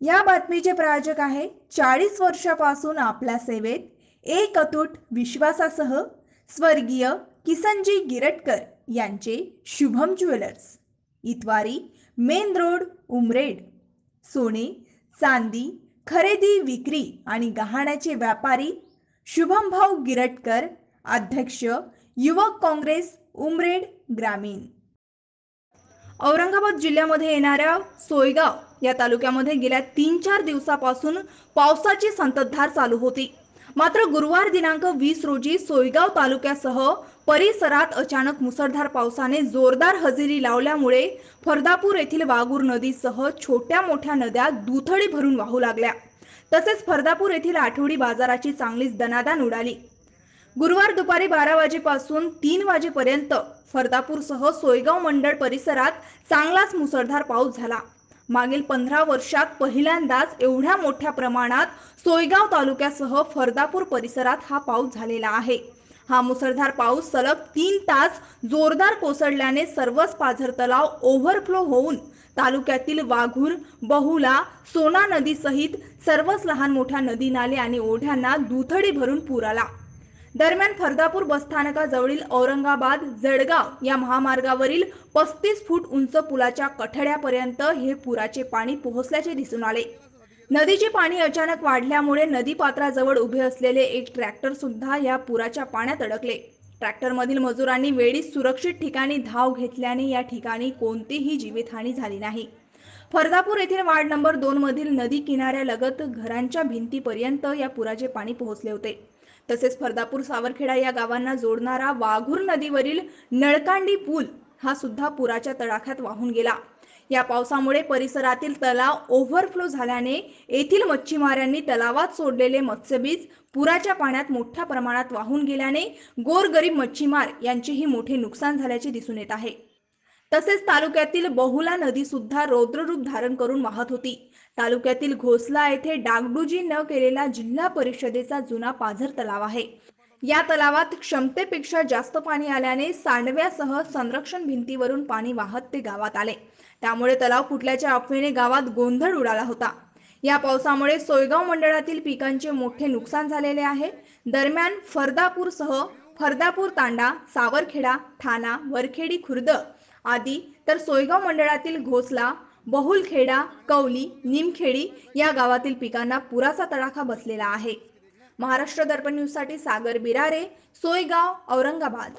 या बातमीचे प्रायोजक आहे चाळीस वर्षापासून आपल्या सेवेत एक अतूट विश्वासासह स्वर्गीय किसनजी गिरटकर यांचे Shubham jewellers. Itwari main road Umred. सोने चांदी खरेदी विक्री आणि गहाण्याचे व्यापारी शुभमभाऊ गिरटकर अध्यक्ष युवक काँग्रेस उमरेड ग्रामीण. औरंगाबाद जिल्ह्यामध्ये येणाऱ्या सोयगाव या तालुक्यामध्ये गेल्या तीन चार दिवसापासून पावसाची संततधार चालू होती. मात्र गुरुवार दिनांक वीस रोजी सोयगाव तालुक्यासह परिसरात अचानक मुसळधार पावसाने जोरदार हजेरी लावल्यामुळे फरदापूर येथील वागूर नदीसह छोट्या मोठ्या नद्या दुथडी भरून वाहू लागल्या. तसेच फरदापूर येथील आठवडी बाजाराची चांगलीच दनादान उडाली. गुरुवार दुपारी बारा वाजेपासून तीन वाजेपर्यंत फरदापूरसह सोयगाव मंडळ परिसरात चांगलाच मुसळधार पाऊस झाला. मागील पंधरा वर्षात पहिल्यांदाच एवढ्या मोठ्या प्रमाणात सोयगाव तालुक्यासह फरदापूर परिसरात हा पाऊस झालेला आहे. हा मुसळधार पाऊस सलग तीन तास जोरदार कोसळल्याने सर्वच पाझर तलाव ओव्हरफ्लो होऊन तालुक्यातील वाघूर बहुला सोना नदीसहित सर्वच लहान मोठ्या नदी नाले आणि ओढ्यांना दुथडी भरून पूर आला. दरम्यान फरदापूर बसस्थानकाजवळील औरंगाबाद जळगाव या महामार्गावरील पस्तीस फूट उंच पुलाच्या कठड्यापर्यंत हे पुराचे पाणी पोहोचल्याचे दिसून आले. नदीचे पाणी अचानक वाढल्यामुळे नदी पात्राजवळ उभे असलेले एक ट्रॅक्टर सुद्धा या पुराच्या पाण्यात अडकले. ट्रॅक्टरमधील मजुरांनी वेळीच सुरक्षित ठिकाणी धाव घेतल्याने या ठिकाणी कोणतीही जीवितहानी झाली नाही. फरदापूर येथील वार्ड नंबर दोन मधील नदी किनाऱ्यालगत घरांच्या भिंतीपर्यंत या पुराचे पाणी पोहोचले होते. तसेच फरदापूर सावरखेडा या गावांना जोडणारा वाघूर नदीवरील नळकांडी पूल हा सुद्धा पुराच्या तडाख्यात वाहून गेला. या पावसामुळे परिसरातील तलाव ओव्हरफ्लो झाल्याने येथील मच्छीमारांनी तलावात सोडलेले मत्स्यबीज पुराच्या पाण्यात मोठ्या प्रमाणात वाहून गेल्याने गोरगरीब मच्छीमार यांचेही मोठे नुकसान झाल्याचे दिसून येत आहे. तसेच तालुक्यातील बहुला नदी सुद्धा रौद्ररूप धारण करून वाहत होती. तालुक्यातील घोसला येथे डागडुजी न केलेला जिल्हा परिषदेचा जुना पाझर तलाव आहे. या तलावात क्षमतेपेक्षा जास्त पाणी आल्याने सांडव्यासह संरक्षण भिंतीवरून पाणी वाहत ते गावात आले. त्यामुळे तलाव फुटल्याच्या अफवेने गावात गोंधळ उडाला होता. या पावसामुळे सोयगाव मंडळातील पिकांचे मोठे नुकसान झालेले आहे. दरम्यान फरदापूरसह फरदापूर तांडा सावरखेडा ठाणा वरखेडी खुर्द आदी तर सोयगाव मंडळातील घोसला बहुलखेडा कवली निमखेडी या गावातील पिकांना पुराचा तडाखा बसलेला आहे. महाराष्ट्र दर्पण न्यूजसाठी सागर बिरारे सोयगाव औरंगाबाद.